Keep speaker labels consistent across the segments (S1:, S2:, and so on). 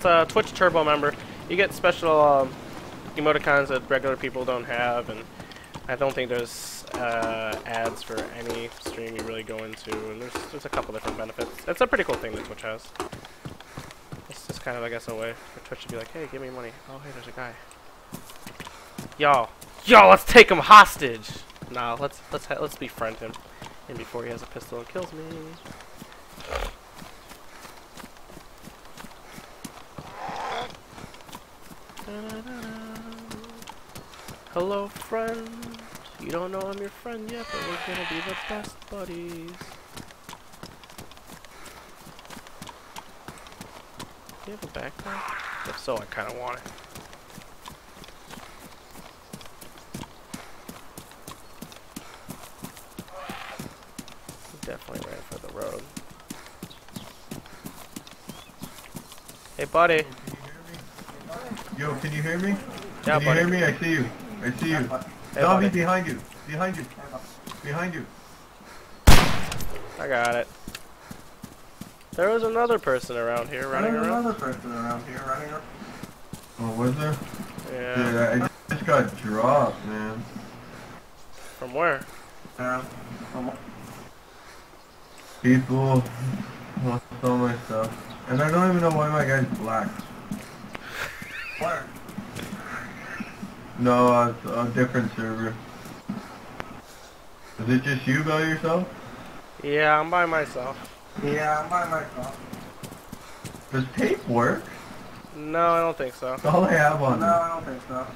S1: It's a Twitch Turbo member. You get special um, emoticons that regular people don't have, and I don't think there's uh, ads for any stream you really go into, and there's there's a couple different benefits. It's a pretty cool thing that Twitch has. It's just kind of, I guess, a way for Twitch to be like, hey, give me money. Oh, hey, there's a guy. Yo, yo, let's take him hostage. Nah, let's let's let's befriend him, and before he has a pistol and kills me. Hello, friend. You don't know I'm your friend yet, but we're gonna be the best buddies. Do you have a backpack? If so, I kinda want it. Definitely ran for the road. Hey, buddy.
S2: Yo, can you hear me?
S1: Yeah,
S2: can you
S1: buddy.
S2: hear me? I see you. I see you.
S1: Hey,
S2: Zombie
S1: buddy.
S2: behind you. Behind you. Behind you.
S1: I got it. There was another person around here running
S3: There's
S1: around.
S3: another person around here running around.
S2: Oh, was there?
S1: Yeah.
S2: Dude, I just got dropped, man.
S1: From where?
S3: Yeah. Um,
S2: People lost all my stuff. And I don't even know why my guy's black.
S3: Where?
S2: No, uh, it's a different server. Is it just you by yourself?
S1: Yeah, I'm by myself.
S3: Yeah, I'm by myself.
S2: Does tape work?
S1: No, I don't think so.
S2: That's all I have on
S3: No,
S2: on.
S3: I don't think so.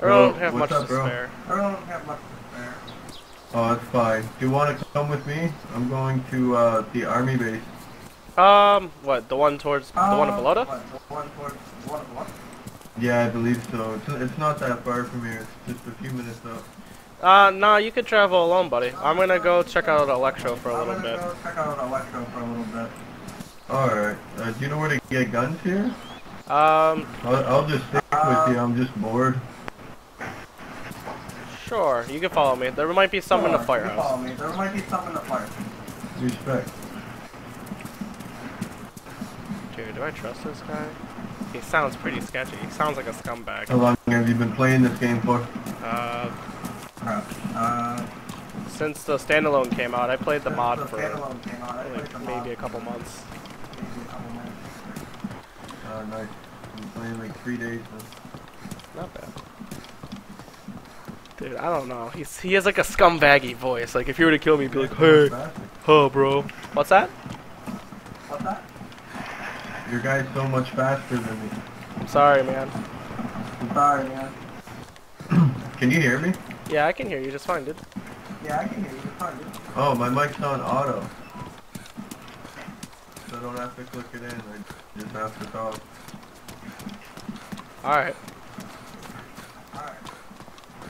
S1: I really don't
S2: Bro,
S1: have much
S2: up,
S1: to
S2: bro?
S1: spare.
S3: I don't have much to spare.
S2: Oh, that's fine. Do you want to come with me? I'm going to uh, the army base.
S1: Um, what? The one towards the one in
S3: Uh,
S1: Balota?
S3: What, the one towards, the one, what?
S2: Yeah, I believe so. It's, it's not that far from here. It's just a few minutes up.
S1: Uh, nah, you could travel alone, buddy. I'm gonna go check out Electro for a
S3: I'm
S1: little
S3: gonna
S1: bit.
S3: go check out Electro for a little bit.
S2: Alright. Uh, do you know where to get guns here?
S1: Um,
S2: I'll, I'll just stick with you. I'm just bored.
S1: Sure, you can follow me. There might be some in the
S3: Sure, you
S1: firehouse.
S3: Follow me. There might be some in the firehouse.
S2: Respect.
S1: Dude, do I trust this guy? He sounds pretty sketchy. He sounds like a scumbag.
S2: How long have you been playing this game for?
S1: Uh,
S3: Uh,
S1: since the standalone came out, I played the mod
S3: the
S1: for
S3: came out, I played
S1: like
S3: the
S1: maybe
S3: mod
S1: a couple months.
S3: maybe a couple months.
S2: Uh, nice. I've been playing like three days now.
S1: Not bad. Dude, I don't know. He's he has like a scumbaggy voice. Like if you were to kill me, he'd be like, "Hey, huh, bro." What's that?
S3: What's that?
S2: Your guy's so much faster than me.
S1: I'm sorry, man.
S3: I'm sorry, man.
S2: Can you hear me?
S1: Yeah, I can hear you just fine, dude.
S3: Yeah, I can hear you. It's fine, dude.
S2: Oh, my mic's on auto. So I don't have to click it in. I just have to talk.
S1: All right.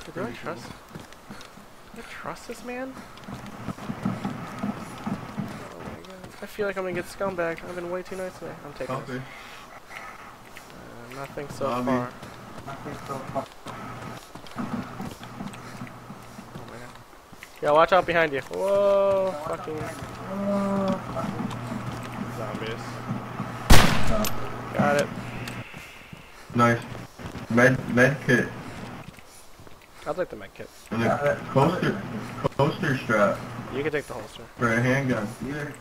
S3: Alright.
S1: Dude, do I trust? Do I trust this man? Oh my god. I feel like I'm gonna get scumbag. I've been way too nice today. I'm taking
S2: Copy.
S1: this. Uh, nothing so
S2: Zombie.
S1: far.
S3: Nothing so far.
S1: Oh my god. Yeah, watch out behind you. Whoa, fucking
S3: Oh,
S1: zombies.
S3: fucking.
S1: Got it.
S2: Nice. Med med kit.
S1: I'd like the med kit.
S2: And
S3: Yeah,
S2: a
S3: that-
S2: coaster coaster strap
S1: You can take the holster.
S2: for a handgun.
S3: Either-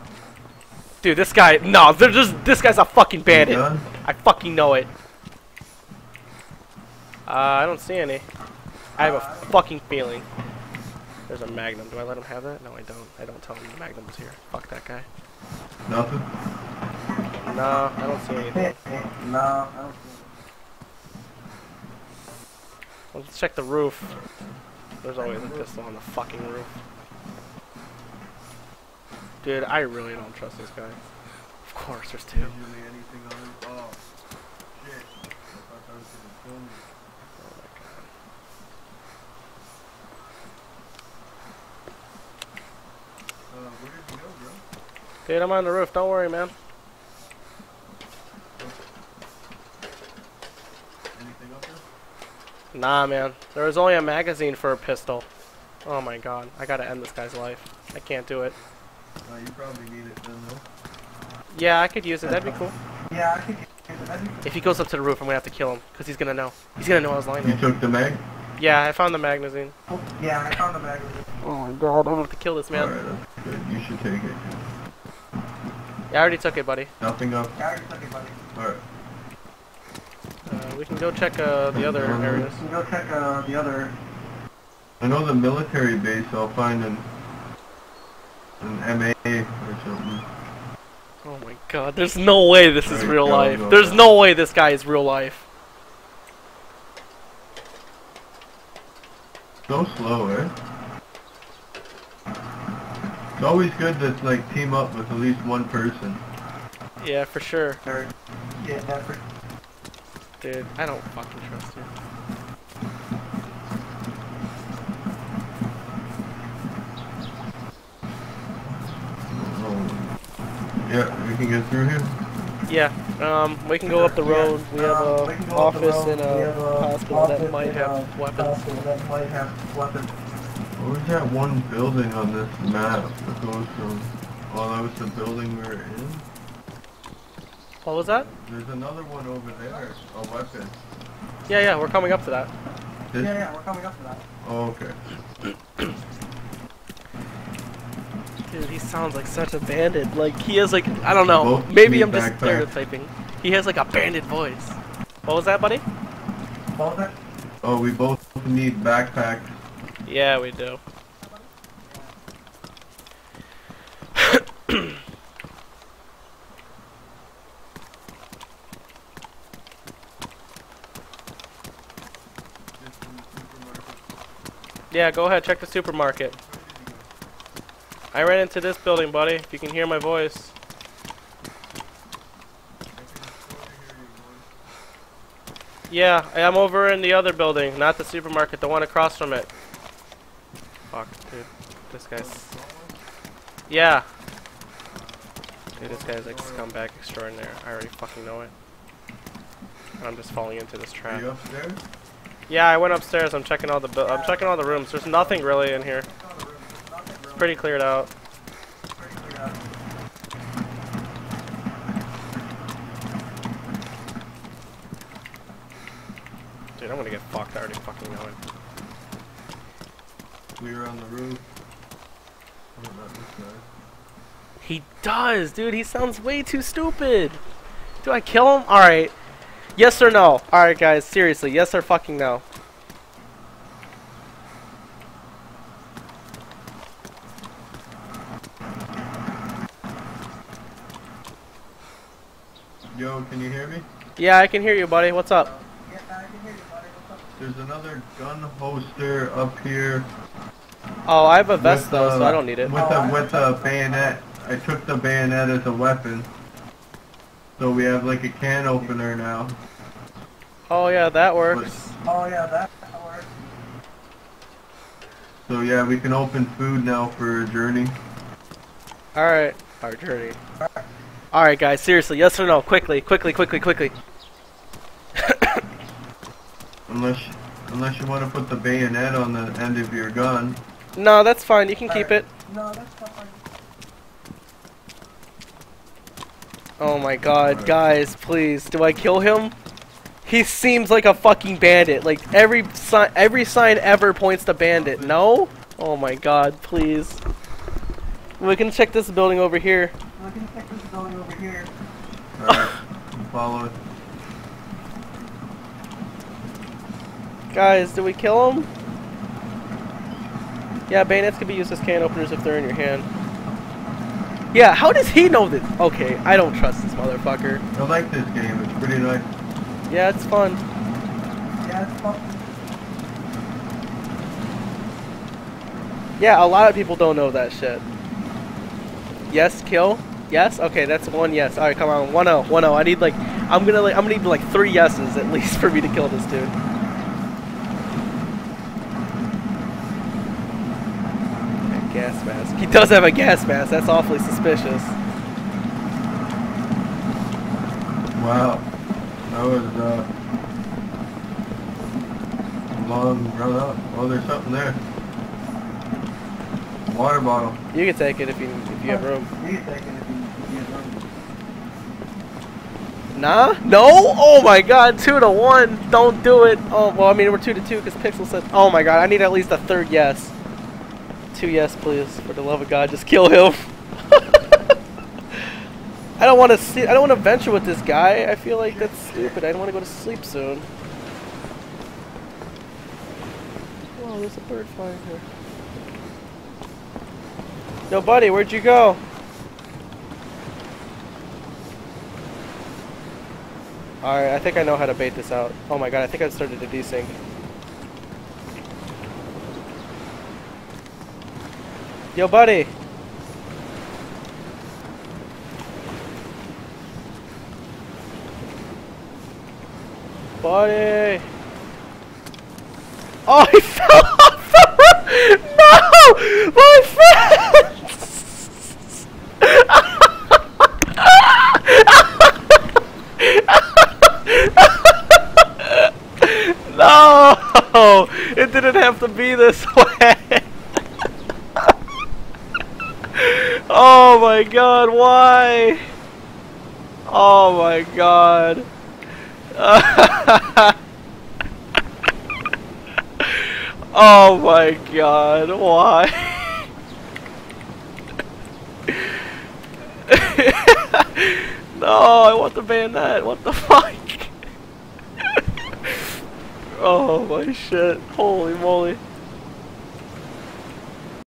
S1: Dude, this guy, no, they're just, this guy's a fucking bandit. I fucking know it. Uh, I don't see any. I have a fucking feeling. There's a magnum. Do I let him have that? No, I don't. I don't tell him the magnum's here. Fuck that guy.
S2: Nothing.
S1: No, I don't see anything.
S3: No, I don't see
S1: Let's check the roof. There's always a pistol on the fucking roof. Dude, I really don't trust this guy. Of course, there's two.
S2: Usually anything on it. Oh, shit. I thought that was gonna kill me.
S1: Oh.
S2: Uh, where did you go, bro?
S1: Dude, I'm on the roof. Don't worry, man.
S2: Anything up there?
S1: Nah, man. There was only a magazine for a pistol. Oh my god, I gotta end this guy's life. I can't do it.
S2: Uh, you probably need it then, though.
S1: Yeah, I could use it. That'd be cool.
S3: Yeah, I think that'd
S1: If he goes up to the roof, I'm gonna have to kill him because he's gonna know. He's gonna know I was lying to
S2: You took the mag?
S1: Yeah, I found the magazine.
S3: cool. Yeah, I found the bag.
S1: Oh my god, I'm gonna have to kill this man.
S2: Alright, that's good. You should take it.
S1: Yeah, I already took it, buddy.
S2: Nothing up.
S3: Yeah, I already took it, buddy.
S2: Alright.
S1: Uh, we can go check uh, the other areas.
S3: You go check uh, the other.
S2: I know the military base, I'll find an, an MA or something.
S1: Oh my god, there's no way this is real life. There's no way this guy is real life.
S2: So slow, eh? It's always good to like team up with at least one person.
S1: Yeah, for sure.
S3: Third. Yeah, for
S1: Dude, I don't fucking trust you.
S2: Yeah, we can get through here.
S1: Yeah, um, we can go up the road. We have
S3: um,
S1: a
S3: we can go up the
S1: office and a
S3: have a
S1: hospital that might have
S3: a
S1: weapons.
S3: hospital that might have weapons.
S2: What was that one building on this map that goes from... Oh, that was the building we were in?
S1: What was that?
S2: There's another one over there, a weapon.
S1: Yeah, yeah, we're coming up to that.
S2: This?
S3: Yeah, yeah, we're coming up to that.
S2: Oh, okay.
S1: Dude, he sounds like such a bandit. Like, he has like, I don't know,
S2: Both
S1: maybe I'm just
S2: backpack.
S1: stereotyping. He has like a bandit voice. What was that, buddy?
S3: What?
S2: Oh, we both need backpack.
S1: Yeah, we do. Yeah, go ahead, check the supermarket. I ran into this building, buddy, if you can hear my voice. Yeah, I'm over in the other building, not the supermarket, the one across from it. Fuck, dude. This guy's... Yeah. Dude, this guy's like scumbag extraordinaire. I already fucking know it. I'm just falling into this
S2: Are
S1: trap.
S2: you upstairs?
S1: Yeah, I went upstairs. I'm checking all the bu- I'm checking all the rooms. There's nothing really in here. It's pretty cleared out. Dude, I'm gonna get fucked. I already fucking know it.
S2: Clear on the roof. Not this guy.
S1: He does, dude. He sounds way too stupid. Do I kill him? All right. Yes or no? All right, guys. Seriously, yes or fucking no?
S2: Yo, can you hear me?
S1: Yeah, I can hear you, buddy. What's up?
S3: Yeah, I can hear you, buddy. What's up?
S2: There's another gun holster up here.
S1: Oh, I have a vest
S2: with,
S1: though, so I don't need it.
S2: With a oh, with a bayonet. I took the bayonet as a weapon. So we have like a can opener now.
S1: Oh yeah, that works.
S3: Oh yeah, that works.
S2: So yeah, we can open food now for a journey.
S1: All right, our journey. All right, guys. Seriously, yes or no? Quickly, quickly, quickly, quickly.
S2: Unless unless you want to put the bayonet on the end of your gun.
S1: No, that's fine. You can keep it.
S3: No, that's fine.
S1: Oh my god,
S2: Alright.
S1: guys, please. Do I kill him? He seems like a fucking bandit. Like every sign every sign ever points to bandit. No? Oh my god, please. We can check this building over here.
S3: We can check this building over here.
S2: Alright, follow it.
S1: Guys, do we kill him? Yeah, bayonets can be used as can openers if they're in your hand. Yeah, how does he know this? Okay, I don't trust this motherfucker.
S2: I like this game. It's pretty nice.
S1: Yeah, it's fun.
S3: Yeah, it's fun.
S1: Yeah, a lot of people don't know that shit. Yes, kill. Yes. Okay, that's one yes. All right, come on. One zero. One zero. I need like, I'm gonna like, I'm gonna need like three yeses at least for me to kill this dude. Okay, Gas mask. He does have a gas mask. That's awfully suspicious.
S2: Wow. That was uh a long run up. Oh, there's something there. water bottle.
S1: You can take it if you if you have room.
S3: You can take it if you, if you have room.
S1: Nah? No? Oh my god, two to one. Don't do it. Oh, well, I mean, we're two to two because Pixel said. Oh my god, I need at least a third yes. Two yes, please. For the love of God, just kill him. I don't want to see. I don't want to venture with this guy. I feel like that's stupid. I don't want to go to sleep soon. Whoa, there's a bird flying here. Yo, buddy, where'd you go? Alright, I think I know how to bait this out. Oh my god, I think I started to desync. Yo, buddy! Buddy! Oh, he fell off! No! My friend! no! It didn't have to be this way! Oh my god, why? Oh my god. oh my god, why? no, I want the bayonet, what the fuck? oh my shit, holy moly.